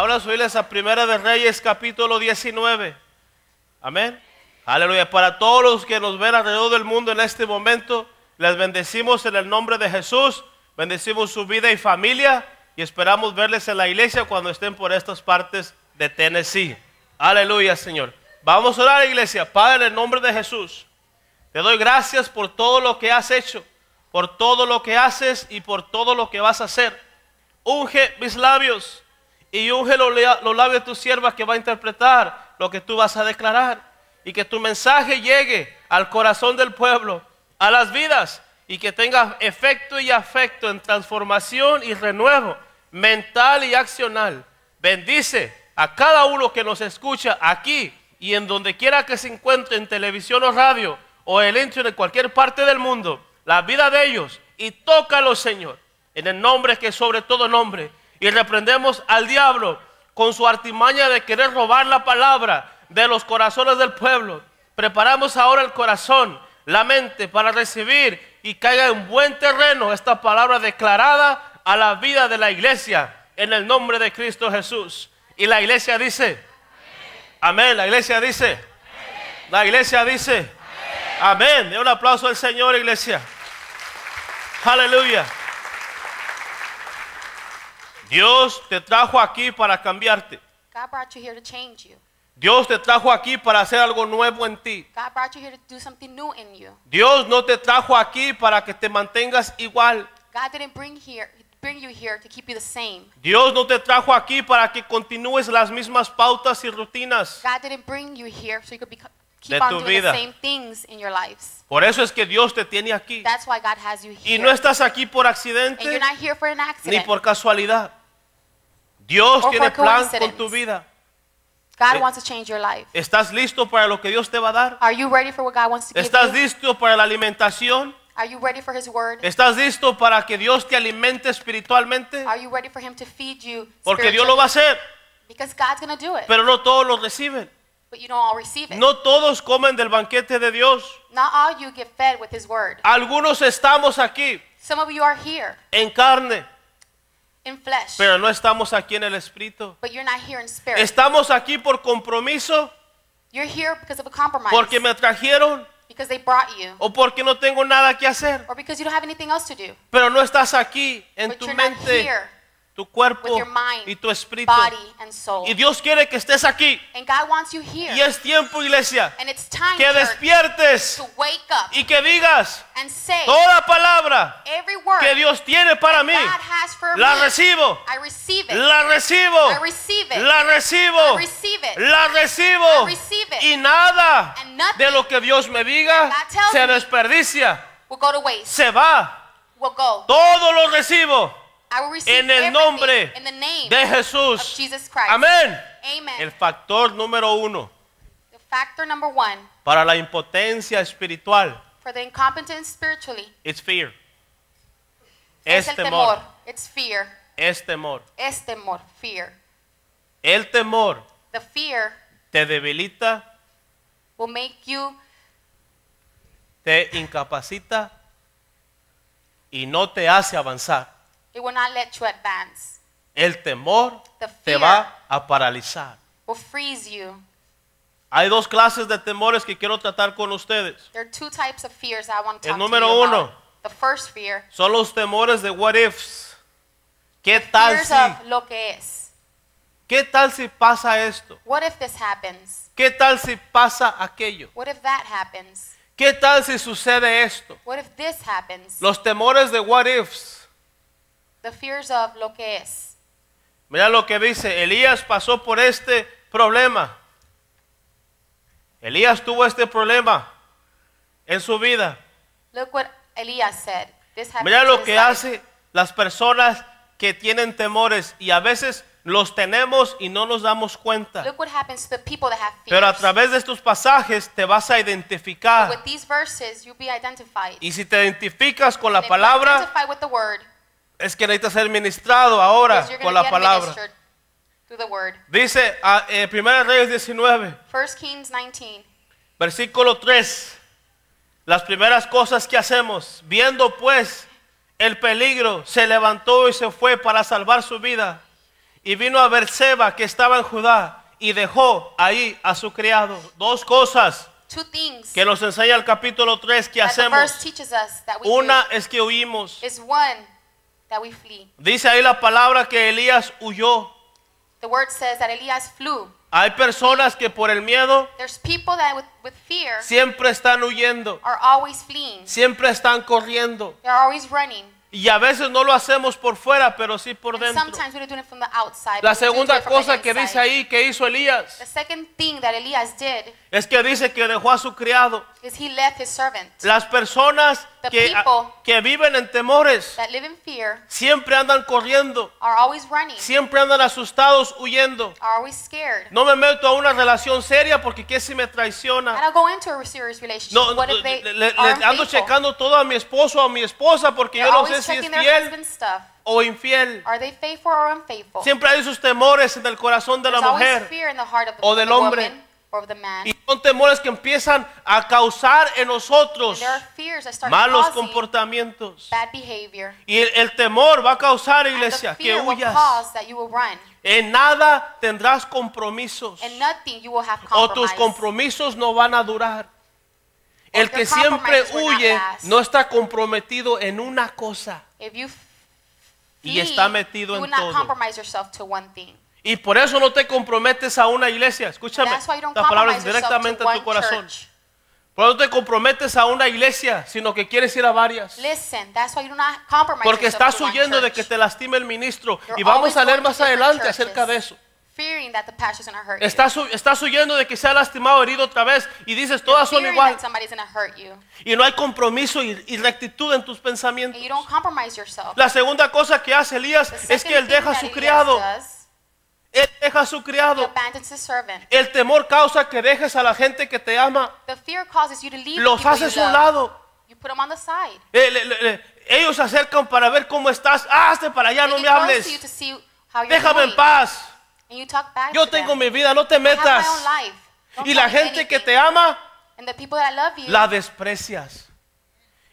Ahora subirles a Primera de Reyes capítulo 19. Amén. Aleluya. Para todos los que nos ven alrededor del mundo en este momento, les bendecimos en el nombre de Jesús. Bendecimos su vida y familia y esperamos verles en la iglesia cuando estén por estas partes de Tennessee. Aleluya, Señor. Vamos a orar, iglesia. Padre, en el nombre de Jesús. Te doy gracias por todo lo que has hecho, por todo lo que haces y por todo lo que vas a hacer. Unge mis labios y unge los, labios de tu sierva que va a interpretar lo que tú vas a declarar. Y que tu mensaje llegue al corazón del pueblo, a las vidas, y que tenga efecto y afecto en transformación y renuevo mental y accional. Bendice a cada uno que nos escucha aquí y en donde quiera que se encuentre en televisión o radio o el internet en cualquier parte del mundo, la vida de ellos y tócalos, Señor, en el nombre que sobre todo nombre. Y reprendemos al diablo con su artimaña de querer robar la palabra de los corazones del pueblo. Preparamos ahora el corazón, la mente para recibir y caiga en buen terreno esta palabra declarada a la vida de la iglesia en el nombre de Cristo Jesús. Y la iglesia dice, amén, la iglesia dice, la iglesia dice, amén. De un aplauso al Señor, iglesia. Aleluya. Dios te trajo aquí para cambiarte. God brought you here to change you. Dios te trajo aquí para hacer algo nuevo en ti. God brought you here to do something new in you. Dios no te trajo aquí para que te mantengas igual. God didn't bring here bring you here to keep you the same. Dios no te trajo aquí para que continúes las mismas pautas y rutinas. God didn't bring you here so you could be, keep De on tu doing vida. the same things in your lives. Por eso es que Dios te tiene aquí. That's why God has you Y here. no estás aquí por and accidente you're not here for an ni accident. por casualidad. Dios Or tiene plan con tu vida. God Eh, wants to change your life. ¿Estás listo para lo que Dios te va a dar? Are you ready for what God wants to give ¿Estás you? listo para la alimentación? Are you ready for His word? ¿Estás listo para que Dios te alimente espiritualmente? Are you ready for Him to feed you? Porque Dios lo va a hacer, Because God's to do it. pero no todos lo reciben. but you don't all receive it. No todos comen del banquete de Dios. Not all you get fed with His word. Algunos estamos aquí Some of you are here en carne, in flesh, pero no estamos aquí en el espíritu. but you're not here in spirit. Estamos aquí por compromiso, You're here because of a compromise. porque me trajeron because they brought you. o porque no tengo nada que hacer. Or because you don't have anything else to do. Pero no estás aquí en but tu you're not mente, here tu cuerpo mind, y tu espíritu. body, and soul. Y Dios quiere que estés aquí. and God wants you here. Y es tiempo, iglesia, time que despiertes to wake up y que digas and say toda palabra que Dios tiene para mí. La recibo, I receive it. la recibo, la recibo, la recibo. Y nada And nothing de lo que Dios me diga se me desperdicia, will go to waste. se va. Todo lo recibo en el nombre de of Jesús. Jesus Christ. Amén. Amen. El factor número uno the factor number one para la impotencia espiritual for the incompetent spiritually es fear. es el temor. temor. It's fear. Es temor. Es temor. Fear. El temor The fear te debilita, will make you te incapacita y no te hace avanzar. It will not let you advance. El temor The te fear va a paralizar. will freeze you. Hay dos clases de temores que quiero tratar con ustedes. There are two types of fears I want to El talk to número you uno. about. The first fear, Son los temores de what ifs. ¿Qué tal fears si? of lo que es. ¿Qué tal si pasa esto? What if this happens? ¿Qué tal si pasa aquello? What if that happens? ¿Qué tal si sucede esto? What if this happens? Los temores de what ifs. The fears of lo que es. Mira lo que dice, Elías pasó por este problema. Elías tuvo este problema en su vida. Look what Elias said. This happened Mira lo que hace las personas que tienen temores y a veces los tenemos y no nos damos cuenta. Look what happens to the people that have fears. Pero a través de estos pasajes te vas a identificar. With these verses, you'll be identified. Y si te identificas con la And palabra, identify with the word, es que necesitas ser ministrado ahora because you're con la get palabra. ministered through the word. Dice ah, eh, 1 Reyes 19, 1 Kings 19. versículo 3. Las primeras cosas que hacemos, viendo pues el peligro, se levantó y se fue para salvar su vida. y vino a Berseba que estaba en Judá y dejó ahí a su criado. Dos cosas Two things que nos enseña el capítulo 3 que that the verse hacemos. teaches us that we Una do es que huimos. is one, that we flee. Dice ahí la palabra que Elías huyó. The word says that Elias flew. Hay personas que por el miedo There's people that with, with fear siempre están huyendo, are always fleeing. siempre están corriendo. They're always running. Y a veces no lo hacemos por fuera, pero sí por And dentro. sometimes we're doing it from the outside. La but we do it segunda from the cosa que dice inside. ahí que hizo Elías The second thing that Elias did es que dice que dejó a su criado. is he left his servant Las personas The que, people que viven en temores that live in fear, siempre andan corriendo, are always running, siempre andan asustados huyendo. are always scared. No me meto a una relación seria porque qué si me I traiciona. don't go into a serious relationship. No, what no, if they le, le- ando checando todo a mi esposo o a mi esposa porque They're yo no sé si es fiel o infiel. Are they faithful or unfaithful? Siempre hay sus temores en el corazón de la There's always mujer. fear in the heart of the, o del hombre. woman or the man. Y son temores que empiezan a causar en nosotros malos comportamientos. bad behavior. Y el, el temor va a causar, iglesia, que huyas. En nada tendrás compromisos. And nothing you will have O tus compromisos no van a durar. El que siempre huye no está comprometido en una cosa. Y está metido en todo. Y por eso no te comprometes a una iglesia. Escúchame, las palabras directamente to a tu corazón. church. Por eso no te comprometes a una iglesia, sino que quieres ir a varias. Listen, that's why you not Porque estás huyendo de que te lastime el ministro. You're Y vamos a leer más adelante churches, acerca de eso. Fearing that the gonna hurt. Estás, estás huyendo de que sea lastimado, herido otra vez. Y dices, todas son igual. Y no hay compromiso y, y rectitud en tus pensamientos. And you don't compromise yourself. La segunda cosa que hace Elías es que él deja a su criado. Does, Él deja a su criado. El temor causa que dejes a la gente que te ama. Los haces you a un lado. Side. Eh, le- le- le- ellos se acercan para ver cómo estás. Hazte para allá, no me hables. Déjame en paz. And you talk back Yo tengo mi vida, no te metas. Y la gente que te ama, la desprecias.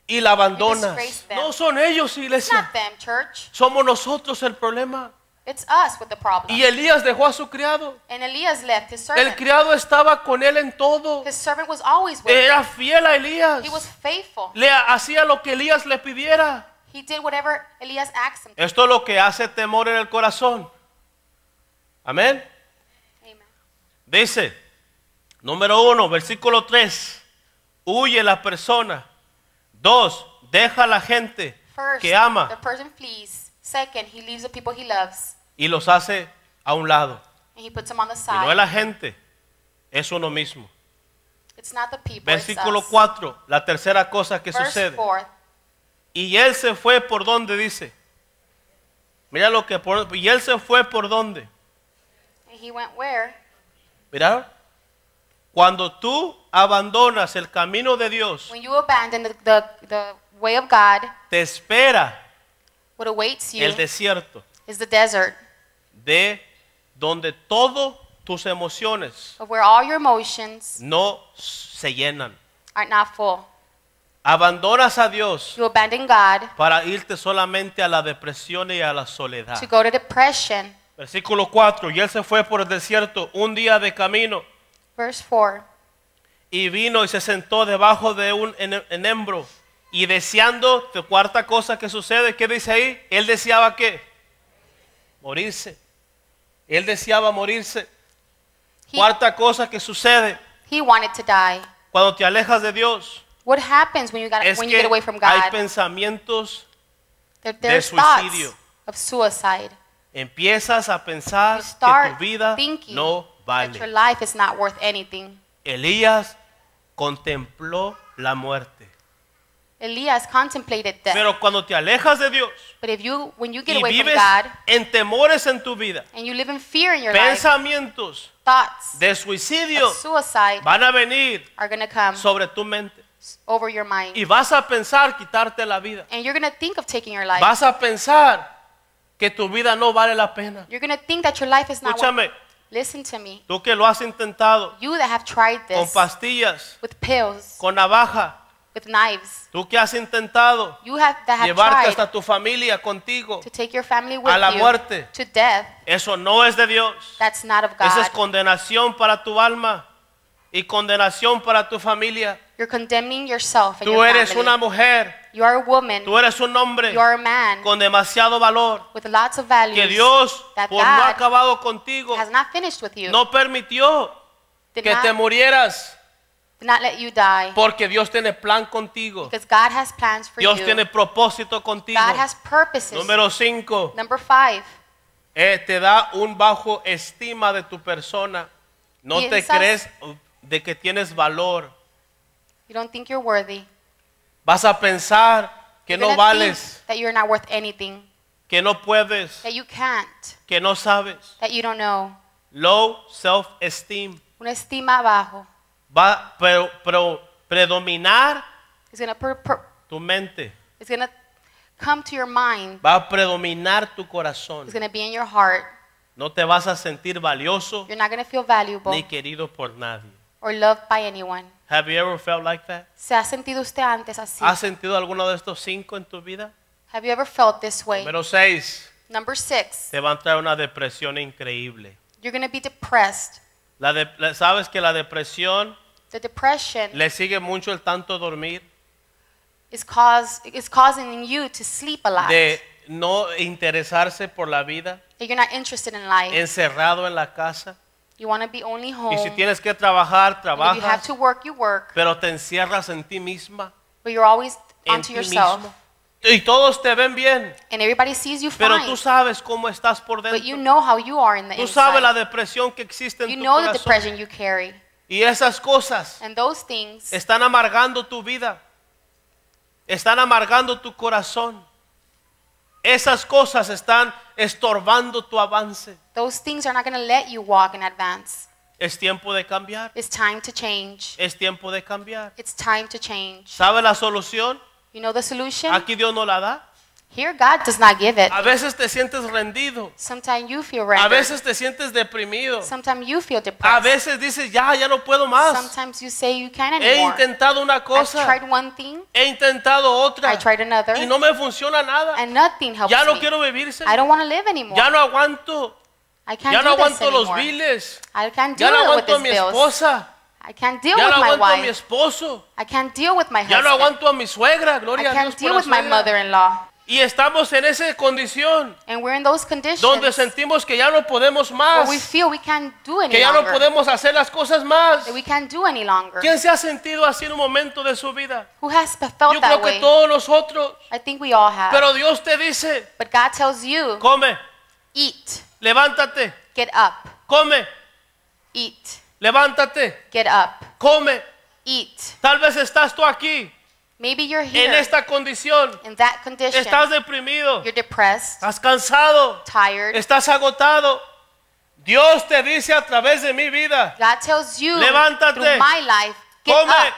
Y la abandonas. No son ellos, iglesia. not them, church. Somos nosotros el problema. It's us with the problem. Y Elías dejó a su criado. And Elias left his El servant. criado estaba con él en todo. His servant was always with Era him. fiel a Elías. He was faithful. Le hacía lo que Elías le pidiera. He did whatever Elias asked him. to. Esto es lo que hace temor en el corazón. Amén. Amen. Dice, número uno, versículo 3, huye la persona. Dos, deja a la gente First, que ama the person flees. Second, he leaves the people he loves y los hace a un lado. and he puts them on the Y side. no es la gente, es uno mismo. It's not the people. Versículo it's us. 4, la tercera cosa que Verse sucede. 4. Y él se fue por donde dice. Mira lo que por, y él se fue por donde. And he went where? Mira. Cuando tú abandonas el camino de Dios, When you abandon the, the, the way of God, te espera what awaits you el desierto is the desert de donde todas tus emociones of where all your emotions no se llenan. are not full. Abandonas a Dios You abandon God para irte solamente a la depresión y a la soledad. to go to depression. Versículo 4, y él se fue por el desierto un día de camino Verse 4. y vino y se sentó debajo de un ene- enembro y deseando, de cuarta cosa que sucede, ¿qué dice ahí? Él deseaba qué? Morirse. Él deseaba morirse. He, Cuarta cosa que sucede he wanted to die. cuando te alejas de Dios What happens when you, got, es when you get away from hay God? pensamientos, There, there's suicidio. thoughts of suicide. empiezas a pensar que tu vida no that your vale. life is not worth anything. Elías contempló la muerte. Elias contemplated death. Pero cuando te alejas de Dios but if you, when you get y away from vives God en temores en tu vida, and you live in fear in your life, pensamientos thoughts de suicidio of suicide van a venir are come sobre tu mente. over your mind. Y vas a pensar quitarte la vida. and you're going to think of taking your life. Vas a pensar que tu vida no vale la pena. You're going to think that your life is not worth Escúchame, Listen to me. tú que lo has intentado You that have tried con this pastillas, with pills, con navaja, with knives. Tú que has intentado You have that have llevarte tried hasta tu familia contigo, to take your family with a la you muerte. to death. eso no es de Dios. That's not of Esa es God. condenación para tu alma y condenación para tu familia. You're condemning yourself and Tú your eres family. una mujer, You are a woman. tú eres un hombre You are a man con demasiado valor with lots of values que Dios, that por no God acabado contigo, has not finished with you. no permitió did, que not, te murieras, not let you die. porque Dios tiene plan contigo. Because God has plans for Dios you. tiene propósito contigo. God has purposes. Número 5. Number five, te da un bajo estima de tu persona. No te Piensas- crees de que tienes valor. you don't think you're worthy. Vas a pensar que You're no vales, that you're not worth anything, que no puedes, that you can't, que no sabes. that you don't know. Low self-esteem Una estima bajo va a pre- pre- predominar is gonna per, per, tu mente, is gonna come to your mind. va a predominar tu corazón. It's gonna be in your heart. No te vas a sentir valioso You're not gonna feel valuable ni querido por nadie. or loved by anyone. Have you ever felt like that? ¿Se ha sentido usted antes así? ¿Has sentido alguno de estos cinco en tu vida? Have you ever felt this way? Número seis, Number six, te va a entrar una depresión increíble. you're gonna be depressed. La de- la- ¿Sabes que la depresión The depression le sigue mucho el tanto dormir? is cause is causing you to sleep a lot. De no interesarse por la vida, that you're not interested in life. encerrado en la casa. you want to be only home. Y si tienes que trabajar, And if you have trabajas, to work, you work. pero te encierras en ti misma, But you're always en onto ti yourself. mismo. Y todos te ven bien, And everybody sees you pero fine. tú sabes cómo estás por but you dentro. know how you are in the Tú sabes la depresión que existe en You tu know the corazón. depression you carry. Y esas cosas And those things están amargando tu vida. Están amargando tu corazón. Esas cosas están estorbando tu avance. those things are not going to let you walk in advance. Es tiempo de cambiar. It's time to change. Es tiempo de cambiar. It's time to change. ¿Sabe la solución? You know the solution? Aquí Dios no la da. Here God does not give it. A veces te sientes rendido. Sometimes you feel A rendered. veces te sientes deprimido. Sometimes you feel A depressed. veces dices, ya, ya no puedo más. Sometimes you say you can't He anymore. intentado una I cosa, tried one thing, he intentado otra I tried another, y no me funciona nada. and nothing helps Ya no me. quiero vivir, I don't want to live anymore. Ya no aguanto. I can't Ya no do this aguanto los anymore. biles. I can't Ya deal no with aguanto a these mi bills. esposa. I can't deal Ya with no my aguanto a mi esposo. I can't deal with my Ya no husband. aguanto a mi suegra. I Gloria a Dios can't por deal la with my suegra. mother-in-law. Y estamos en esa condición And we're in those conditions donde sentimos que ya no podemos where más. we feel we can't do any Que ya no longer. podemos hacer las cosas más. That we can't do any longer. ¿Quién se ha sentido así en un momento de su vida? Who has felt Yo creo that que way? todos nosotros. I think we all have. Pero Dios te dice, But God tells you, come, eat, levántate, get up, come, eat, levántate, get up, come. eat. Tal vez estás tú aquí Maybe you're en here esta condición. in that condition. Estás deprimido, You're depressed, estás cansado, tired. estás agotado. Dios te dice a través de mi vida, God tells you Levántate. through my life, get Come. up,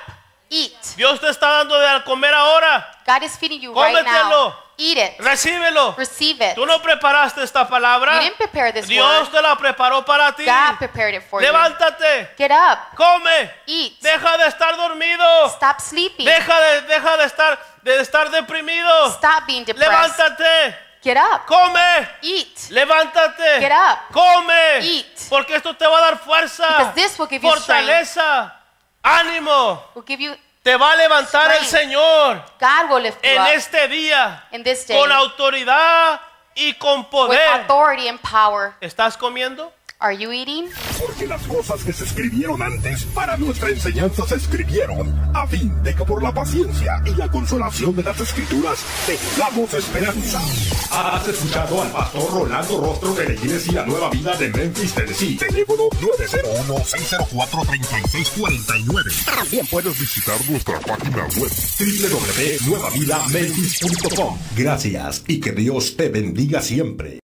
eat. Dios te está dando de comer ahora. God is feeding you right Cómetelo. now. Eat it. Recíbelo. Receive it. Tú no preparaste esta palabra. You didn't prepare this Dios word. te la preparó para ti. God prepared it for you. Levántate, Get up, come, eat. deja de estar dormido, Stop sleeping. deja de, deja de estar de estar deprimido. Stop being depressed. Levántate, Get up, come, eat. levántate, Get up. come, Eat. porque esto te va a dar fuerza, Because this will give you fortaleza, ánimo. Will give you Te va a levantar el. Señor God will lift you en up este día in this day con autoridad y con with poder. authority and power. ¿Estás comiendo? Are you eating? Porque las cosas que se escribieron antes para nuestra enseñanza se escribieron a fin de que por la paciencia y la consolación de las escrituras tengamos esperanza. Has escuchado al pastor Rolando Rostro de la Iglesia Nueva Vida de Memphis, Tennessee. Teléfono 901-604-3649. También puedes visitar nuestra página web. www.nuevavidamemphis.com. Gracias y que Dios te bendiga siempre.